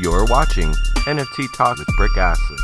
You're watching NFT Talk with Brick Astley.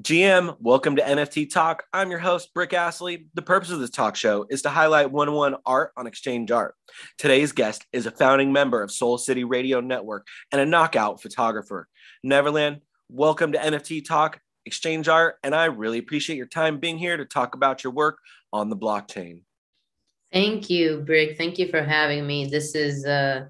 GM, welcome to NFT Talk. I'm your host, Brick Astley. The purpose of this talk show is to highlight one on one art on exchange art. Today's guest is a founding member of Soul City Radio Network and a knockout photographer. Neverland, welcome to NFT Talk, exchange art, and I really appreciate your time being here to talk about your work on the blockchain. Thank you, Brick. Thank you for having me. This is uh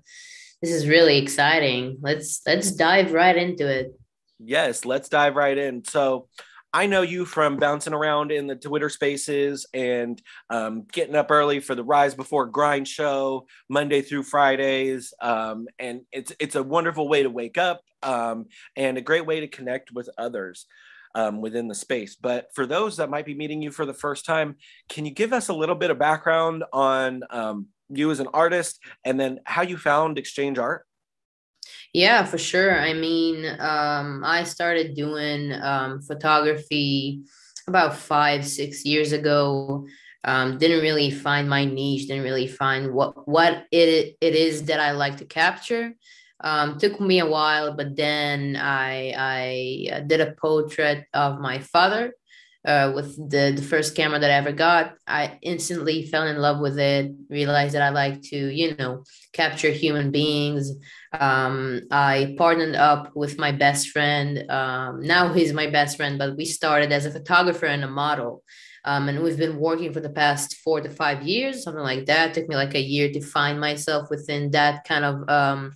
this is really exciting. Let's let's dive right into it. Yes, let's dive right in. So, I know you from bouncing around in the Twitter spaces and um, getting up early for the Rise Before Grind show Monday through Fridays, um, and it's it's a wonderful way to wake up um, and a great way to connect with others um, within the space. But for those that might be meeting you for the first time, can you give us a little bit of background on um, you as an artist and then how you found Exchange Art? Yeah, for sure. I mean, um, I started doing um, photography about five, six years ago. Um, didn't really find my niche. Didn't really find what what it it is that I like to capture. Um, took me a while, but then I I uh, did a portrait of my father uh, with the, the first camera that I ever got. I instantly fell in love with it, realized that I like to, you know, capture human beings. Um, I partnered up with my best friend. Um, now he's my best friend, but we started as a photographer and a model. Um, and we've been working for the past four to five years, something like that. It took me like a year to find myself within that kind of um,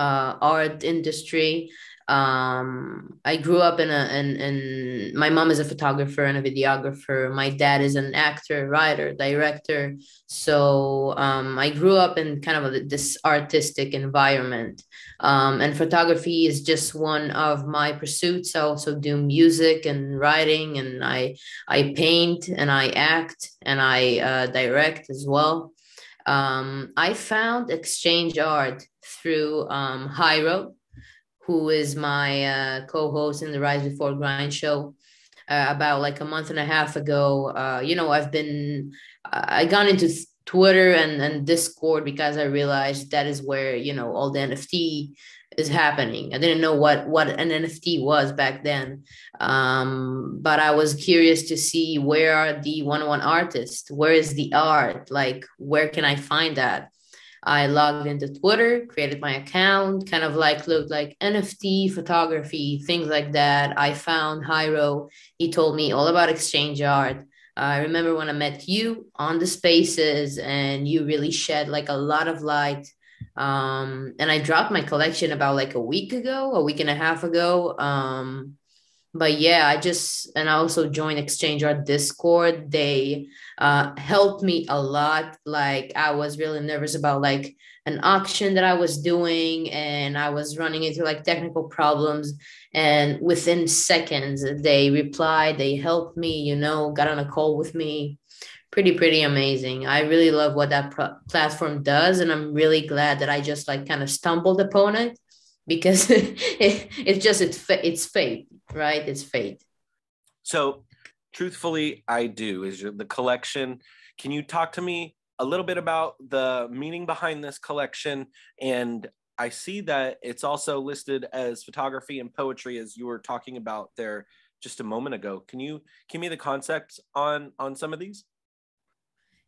uh, art industry um, I grew up in a in, in my mom is a photographer and a videographer. My dad is an actor, writer, director. So um, I grew up in kind of a, this artistic environment. Um, and photography is just one of my pursuits. I also do music and writing, and I I paint and I act and I uh, direct as well. Um, I found exchange art through um, Hyro who is my uh, co-host in the Rise Before Grind show. Uh, about like a month and a half ago, uh, you know, I've been I got into Twitter and and Discord because I realized that is where you know all the NFT is happening. I didn't know what what an NFT was back then, um, but I was curious to see where are the one-on-one artists, where is the art, like where can I find that? I logged into Twitter, created my account, kind of like looked like NFT photography, things like that. I found Hyro. He told me all about exchange art. I remember when I met you on the spaces and you really shed like a lot of light. Um, and I dropped my collection about like a week ago, a week and a half ago. Um, but yeah, I just and I also joined Exchange Art Discord. They uh, helped me a lot. Like I was really nervous about like an auction that I was doing, and I was running into like technical problems. And within seconds, they replied. They helped me. You know, got on a call with me. Pretty pretty amazing. I really love what that pro- platform does, and I'm really glad that I just like kind of stumbled upon it because it, it's just it's it's fate right? It's fate. So, truthfully, I do. Is the collection? Can you talk to me a little bit about the meaning behind this collection? And I see that it's also listed as photography and poetry, as you were talking about there just a moment ago. Can you give me the concepts on on some of these?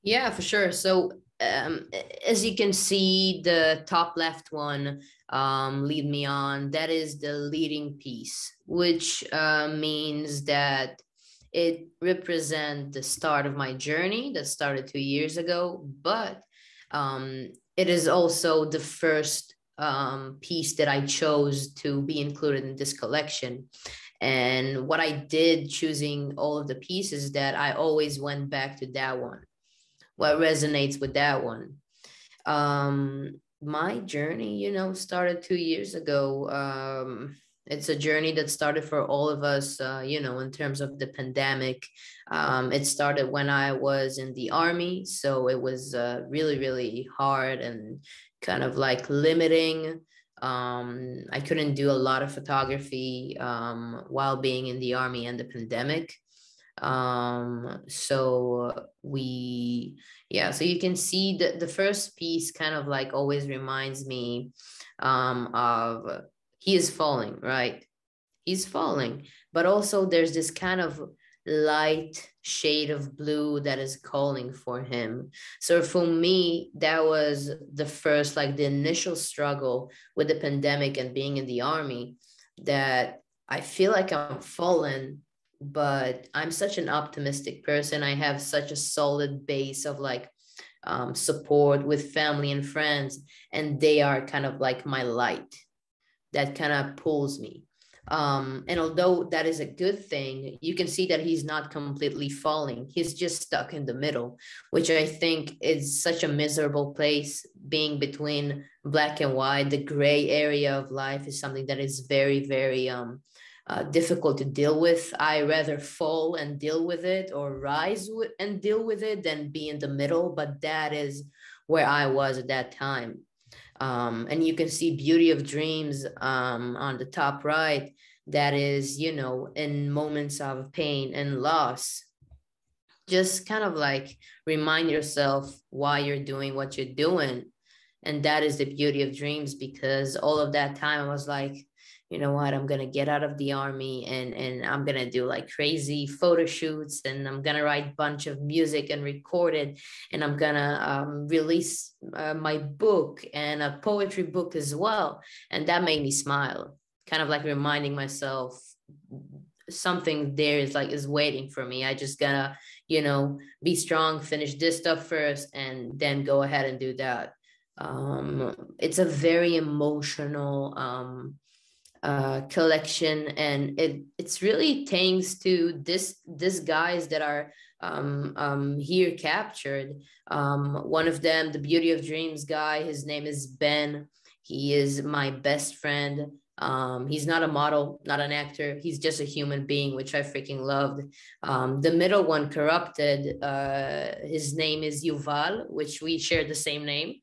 Yeah, for sure. So um, as you can see, the top left one, um, Lead Me On, that is the leading piece, which uh, means that it represents the start of my journey that started two years ago, but um, it is also the first um, piece that I chose to be included in this collection. And what I did choosing all of the pieces that I always went back to that one what resonates with that one. Um my journey you know started two years ago. Um it's a journey that started for all of us uh, you know in terms of the pandemic. Um, it started when i was in the army so it was uh, really really hard and kind of like limiting. Um, i couldn't do a lot of photography um, while being in the army and the pandemic Um, so we, yeah, so you can see that the first piece kind of like always reminds me um, of he is falling, right? He's falling, but also there's this kind of light shade of blue that is calling for him. So for me, that was the first, like the initial struggle with the pandemic and being in the army that I feel like I'm fallen, but I'm such an optimistic person. I have such a solid base of like um, support with family and friends, and they are kind of like my light that kind of pulls me. Um, and although that is a good thing, you can see that he's not completely falling. He's just stuck in the middle, which I think is such a miserable place. Being between black and white, the gray area of life is something that is very, very um, uh, difficult to deal with. I rather fall and deal with it or rise and deal with it than be in the middle. But that is where I was at that time. Um, and you can see Beauty of Dreams um, on the top right. That is, you know, in moments of pain and loss, just kind of like remind yourself why you're doing what you're doing. And that is the beauty of dreams because all of that time I was like, you know what i'm gonna get out of the army and and i'm gonna do like crazy photo shoots and i'm gonna write a bunch of music and record it and i'm gonna um, release uh, my book and a poetry book as well. And that made me smile kind of like reminding myself something there is like is waiting for me. I just gotta you know be strong finish this stuff first and then go ahead and do that. Um it's a very emotional um uh, collection, and it it's really thanks to this this guys that are um, um, here captured. Um, one of them, the Beauty of Dreams guy, his name is Ben. He is my best friend. Um, he's not a model, not an actor. He's just a human being, which I freaking loved. Um, the middle one, Corrupted, uh, his name is Yuval, which we share the same name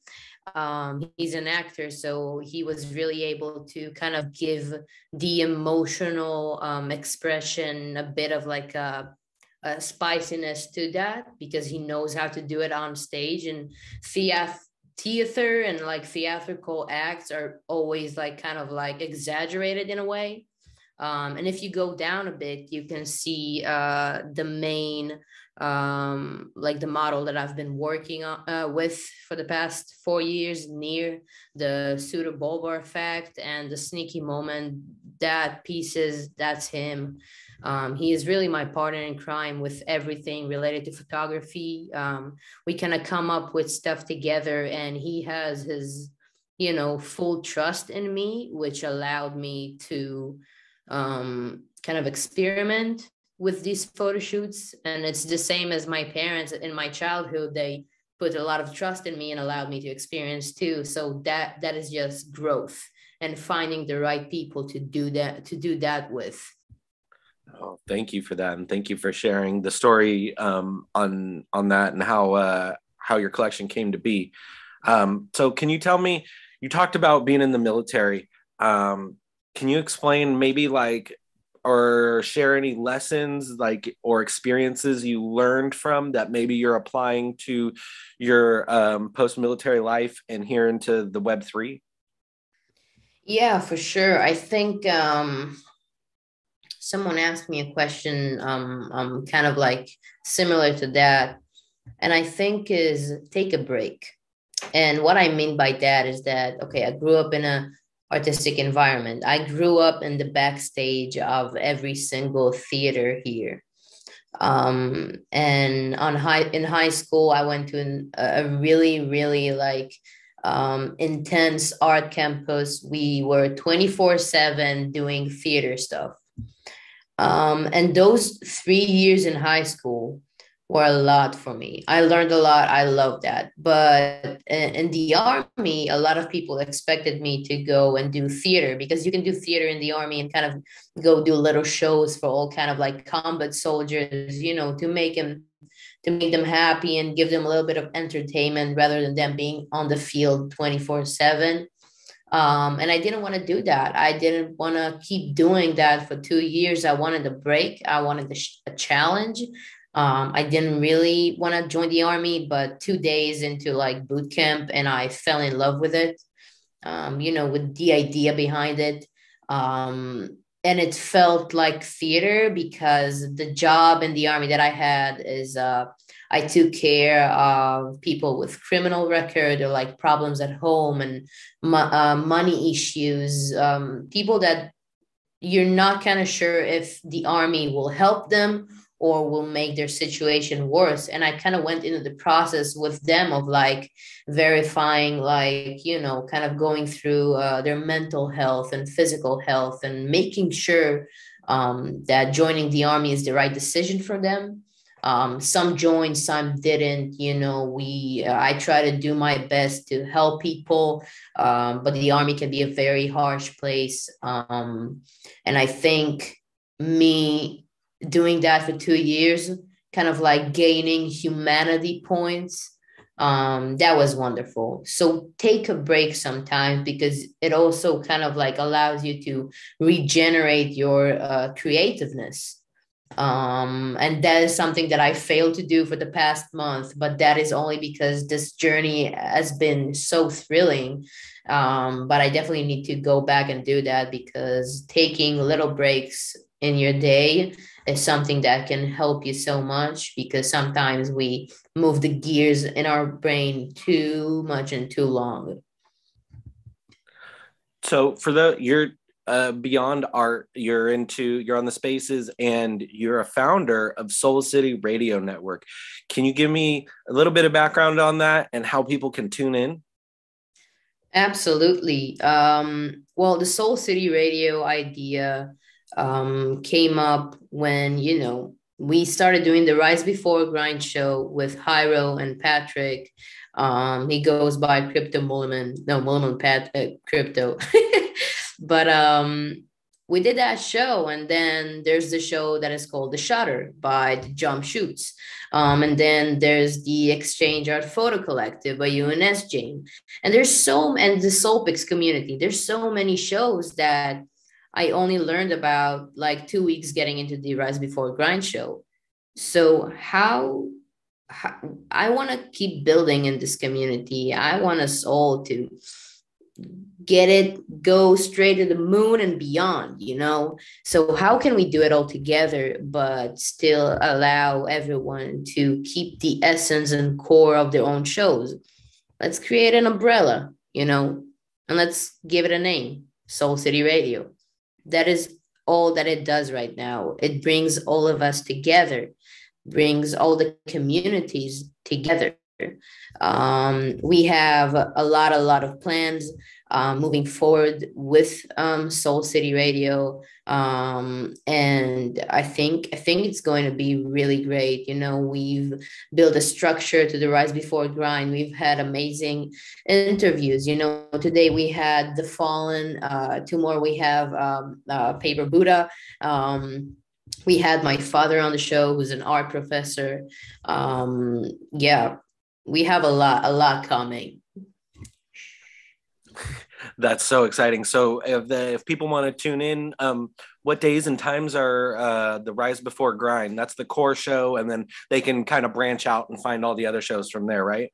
um, he's an actor, so he was really able to kind of give the emotional um, expression a bit of like a, a, spiciness to that because he knows how to do it on stage. And theater theater and like theatrical acts are always like kind of like exaggerated in a way. Um, and if you go down a bit you can see uh, the main um, like the model that I've been working on, uh, with for the past four years, near the pseudo bulbar effect and the sneaky moment. That pieces, that's him. Um, he is really my partner in crime with everything related to photography. Um, we kind of come up with stuff together, and he has his, you know, full trust in me, which allowed me to um, kind of experiment with these photo shoots and it's the same as my parents in my childhood. They put a lot of trust in me and allowed me to experience too. So that that is just growth and finding the right people to do that to do that with. Oh thank you for that and thank you for sharing the story um, on on that and how uh, how your collection came to be. Um, so can you tell me you talked about being in the military. Um, can you explain maybe like or share any lessons like or experiences you learned from that maybe you're applying to your um, post-military life and here into the web 3 yeah for sure. I think um, someone asked me a question um, um, kind of like similar to that and i think is take a break. And what i mean by that is that okay i grew up in a artistic environment. I grew up in the backstage of every single theater here. Um, and on high in high school, I went to an, a really, really like um, intense art campus. We were 24 7 doing theater stuff. Um, and those three years in high school were a lot for me. I learned a lot. I love that. But in the army, a lot of people expected me to go and do theater because you can do theater in the army and kind of go do little shows for all kind of like combat soldiers, you know, to make them to make them happy and give them a little bit of entertainment rather than them being on the field 24 7 Um, and I didn't want to do that. I didn't want to keep doing that for two years. I wanted a break. I wanted a, challenge. Um, I didn't really want to join the army, but two days into like boot camp, and I fell in love with it. Um, you know, with the idea behind it. Um, and it felt like theater because the job in the army that I had is uh, I took care of people with criminal record or like problems at home and uh, money issues, um, people that you're not kind of sure if the army will help them or will make their situation worse. And i kind of went into the process with them of like verifying like you know kind of going through uh, their mental health and physical health and making sure um, that joining the army is the right decision for them. Um, some joined some didn't you know we uh, i try to do my best to help people um, but the army can be a very harsh place. Um, and i think me doing that for two years kind of like gaining humanity points um, that was wonderful so take a break sometimes because it also kind of like allows you to regenerate your uh, creativeness um, and that is something that I failed to do for the past month, but that is only because this journey has been so thrilling. Um, but I definitely need to go back and do that because taking little breaks in your day is something that can help you so much because sometimes we move the gears in our brain too much and too long. So for the you're uh, beyond art, you're into you're on the spaces, and you're a founder of Soul City Radio Network. Can you give me a little bit of background on that and how people can tune in? Absolutely. Um, well, the Soul City Radio idea um, came up when you know we started doing the Rise Before Grind show with Hyro and Patrick. Um, he goes by Crypto Mulliman. No, Mulliman Pat uh, Crypto. But um, we did that show, and then there's the show that is called The Shutter by the Jump Shoots. Um, and then there's the Exchange Art Photo Collective by UNS Jane. And there's so and the Solpix community. There's so many shows that I only learned about like two weeks getting into the Rise Before Grind show. So how, how I want to keep building in this community. I want us all to get it go straight to the moon and beyond you know so how can we do it all together but still allow everyone to keep the essence and core of their own shows let's create an umbrella you know and let's give it a name soul city radio that is all that it does right now. It brings all of us together brings all the communities together. Um, we have a lot, a lot of plans um, moving forward with um, Soul City Radio, um, and I think I think it's going to be really great. You know, we've built a structure to the Rise Before Grind. We've had amazing interviews. You know, today we had the Fallen. Uh, two more we have um, uh, Paper Buddha. Um, we had my father on the show, who's an art professor. Um, yeah, we have a lot, a lot coming. That's so exciting. So if the if people want to tune in, um, what days and times are uh, the Rise Before Grind? That's the core show, and then they can kind of branch out and find all the other shows from there, right?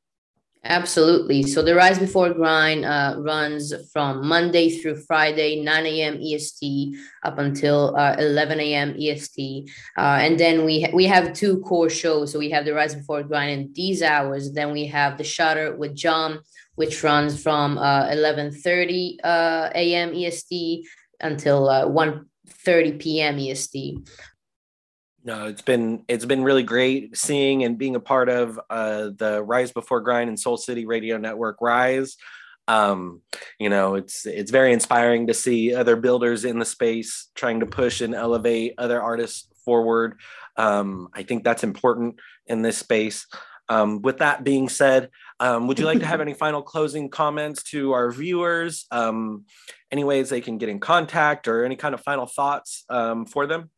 Absolutely. So the Rise Before Grind uh, runs from Monday through Friday, 9 a.m. EST up until uh, 11 a.m. EST. Uh, and then we, ha- we have two core shows. So we have the Rise Before Grind in these hours. Then we have the Shutter with John, which runs from 11.30 uh, uh, a.m. EST until uh, 1.30 p.m. EST no it's been it's been really great seeing and being a part of uh, the rise before grind and soul city radio network rise um, you know it's it's very inspiring to see other builders in the space trying to push and elevate other artists forward um, i think that's important in this space um, with that being said um, would you like to have any final closing comments to our viewers? Um, any ways they can get in contact or any kind of final thoughts um, for them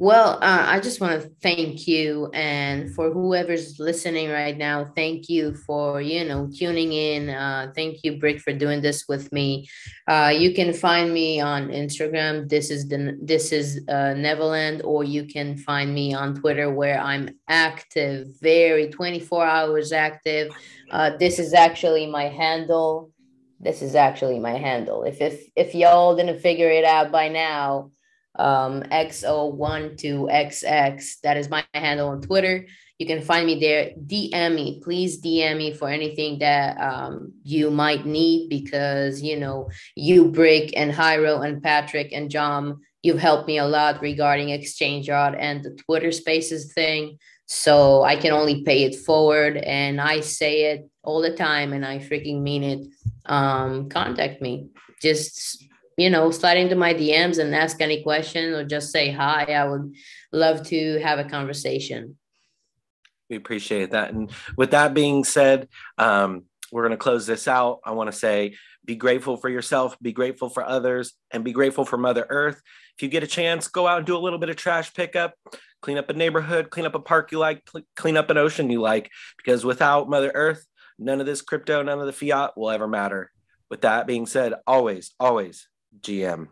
Well, uh, I just want to thank you, and for whoever's listening right now, thank you for you know tuning in. Uh, thank you, Brick, for doing this with me. Uh, you can find me on Instagram. This is the this is uh, Neverland, or you can find me on Twitter, where I'm active, very twenty four hours active. Uh, this is actually my handle. This is actually my handle. If if if y'all didn't figure it out by now um, XO12XX. That is my handle on Twitter. You can find me there. DM me, please DM me for anything that um, you might need because, you know, you, Brick, and Hyro, and Patrick, and John, you've helped me a lot regarding Exchange Art and the Twitter Spaces thing. So I can only pay it forward. And I say it all the time and I freaking mean it. Um, contact me. Just you know, slide into my DMs and ask any question or just say hi. I would love to have a conversation. We appreciate that. And with that being said, um, we're going to close this out. I want to say be grateful for yourself, be grateful for others, and be grateful for Mother Earth. If you get a chance, go out and do a little bit of trash pickup, clean up a neighborhood, clean up a park you like, clean up an ocean you like, because without Mother Earth, none of this crypto, none of the fiat will ever matter. With that being said, always, always GM.